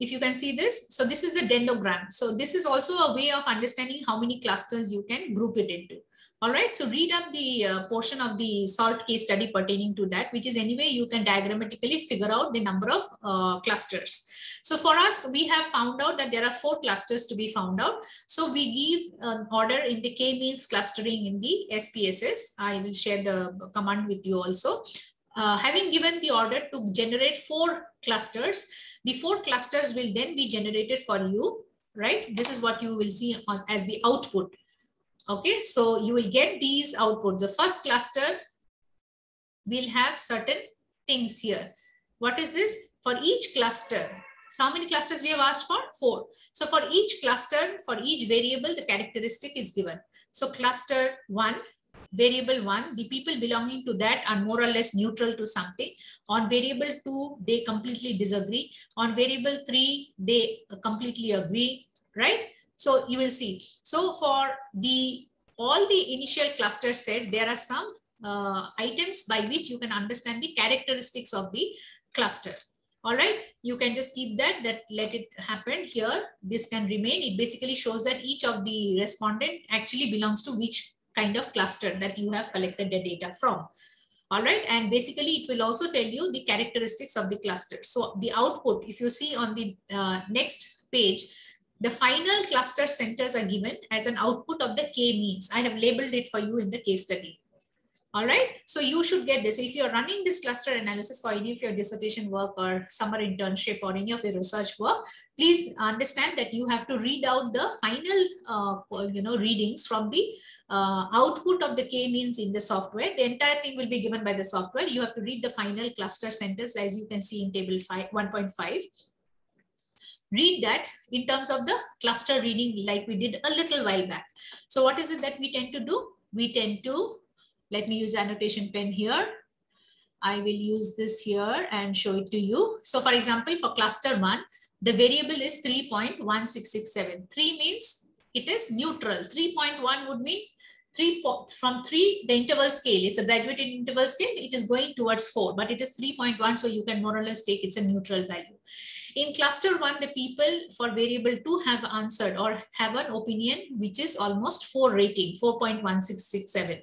if you can see this. So this is the dendrogram. So this is also a way of understanding how many clusters you can group it into. All right, so read up the uh, portion of the solved case study pertaining to that, which is anyway, you can diagrammatically figure out the number of uh, clusters. So for us, we have found out that there are four clusters to be found out. So we give an order in the k-means clustering in the SPSS. I will share the command with you also. Uh, having given the order to generate four clusters, the four clusters will then be generated for you, right? This is what you will see on, as the output. Okay, so you will get these outputs. The first cluster will have certain things here. What is this? For each cluster, so how many clusters we have asked for? Four. So for each cluster, for each variable, the characteristic is given. So cluster one variable one, the people belonging to that are more or less neutral to something. On variable two, they completely disagree. On variable three, they completely agree, right? So you will see. So for the all the initial cluster sets, there are some uh, items by which you can understand the characteristics of the cluster. All right, you can just keep that, that let it happen here. This can remain. It basically shows that each of the respondent actually belongs to which kind of cluster that you have collected the data from. All right. And basically it will also tell you the characteristics of the cluster. So the output, if you see on the uh, next page, the final cluster centers are given as an output of the K means. I have labeled it for you in the case study. All right. So you should get this. If you're running this cluster analysis for any of your dissertation work or summer internship or any of your research work, please understand that you have to read out the final, uh, you know, readings from the uh, output of the k-means in the software. The entire thing will be given by the software. You have to read the final cluster centers as you can see in table 1.5 read that in terms of the cluster reading like we did a little while back. So what is it that we tend to do? We tend to let me use annotation pen here. I will use this here and show it to you. So for example, for cluster one, the variable is 3.1667. 3 means it is neutral. 3.1 would mean 3 from 3, the interval scale, it's a graduated interval scale, it is going towards 4, but it is 3.1, so you can more or less take it's a neutral value. In cluster 1, the people for variable 2 have answered or have an opinion which is almost 4 rating, 4.1667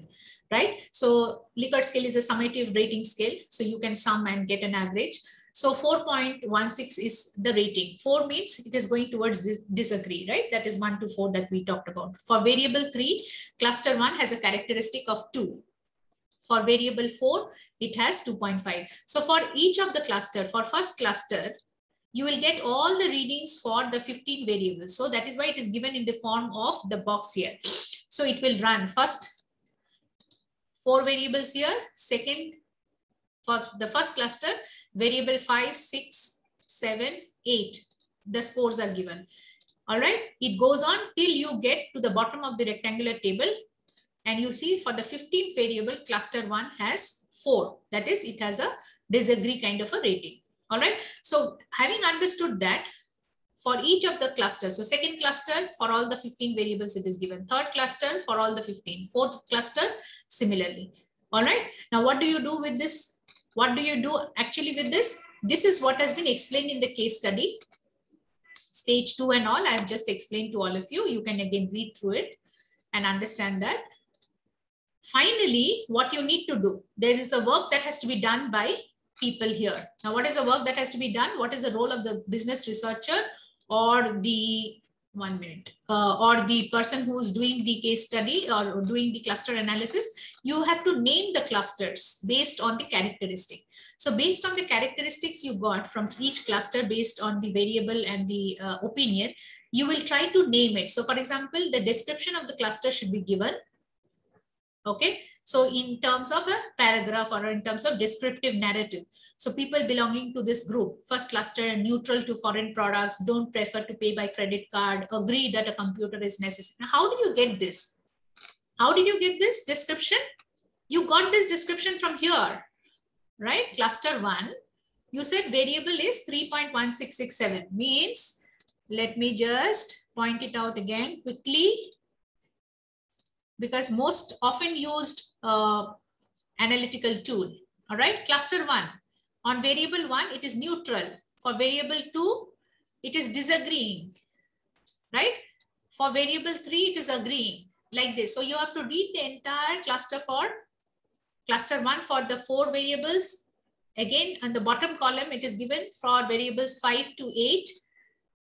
right? So Likert scale is a summative rating scale. So you can sum and get an average. So 4.16 is the rating. 4 means it is going towards disagree, right? That is 1 to 4 that we talked about. For variable 3, cluster 1 has a characteristic of 2. For variable 4, it has 2.5. So for each of the cluster, for first cluster, you will get all the readings for the 15 variables. So that is why it is given in the form of the box here. So it will run first four variables here. Second, for the first cluster, variable five, six, seven, eight. The scores are given. All right, it goes on till you get to the bottom of the rectangular table. And you see for the 15th variable, cluster one has four. That is, it has a disagree kind of a rating. All right. So having understood that, for each of the clusters. So second cluster for all the 15 variables it is given. Third cluster for all the 15. Fourth cluster similarly. All right. Now what do you do with this? What do you do actually with this? This is what has been explained in the case study. Stage two and all I have just explained to all of you. You can again read through it and understand that. Finally, what you need to do, there is a work that has to be done by people here. Now, what is the work that has to be done? What is the role of the business researcher or the one minute uh, or the person who's doing the case study or doing the cluster analysis you have to name the clusters based on the characteristic. So based on the characteristics you got from each cluster based on the variable and the uh, opinion you will try to name it. So for example the description of the cluster should be given. Okay so in terms of a paragraph or in terms of descriptive narrative. So people belonging to this group, first cluster, neutral to foreign products, don't prefer to pay by credit card, agree that a computer is necessary. Now, how do you get this? How did you get this description? You got this description from here, right? Cluster one, you said variable is 3.1667 means, let me just point it out again quickly because most often used uh, analytical tool. All right, cluster one. On variable one, it is neutral. For variable two, it is disagreeing, right? For variable three, it is agreeing like this. So you have to read the entire cluster for cluster one for the four variables. Again, on the bottom column, it is given for variables five to eight.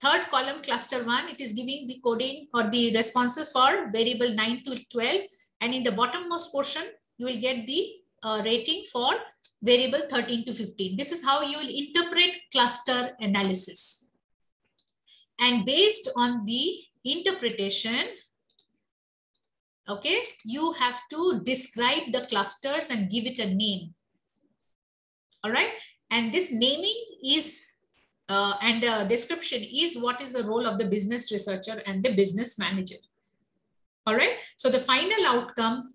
Third column, cluster one, it is giving the coding or the responses for variable nine to 12 and in the bottommost portion, you will get the uh, rating for variable 13 to 15. This is how you will interpret cluster analysis. And based on the interpretation, okay, you have to describe the clusters and give it a name. All right. And this naming is uh, and the description is what is the role of the business researcher and the business manager. All right. So the final outcome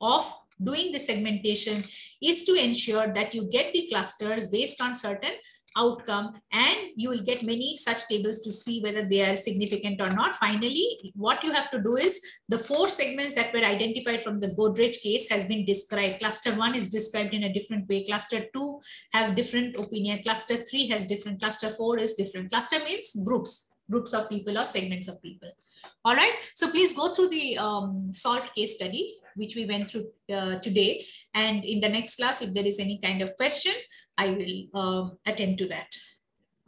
of doing the segmentation is to ensure that you get the clusters based on certain outcome and you will get many such tables to see whether they are significant or not. Finally, what you have to do is the four segments that were identified from the Godrej case has been described. Cluster one is described in a different way. Cluster two have different opinion. Cluster three has different. Cluster four is different. Cluster means groups groups of people or segments of people. All right. So please go through the um, solved case study. which we went through uh, today. And in the next class, if there is any kind of question, I will um, attend to that.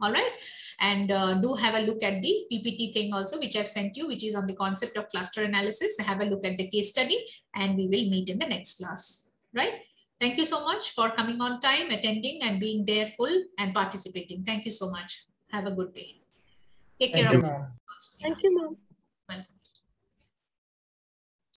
All right. And uh, do have a look at the PPT thing also, which I've sent you, which is on the concept of cluster analysis. Have a look at the case study and we will meet in the next class. Right. Thank you so much for coming on time, attending and being there full and participating. Thank you so much. Have a good day. Take Thank care you, of Thank you, ma'am.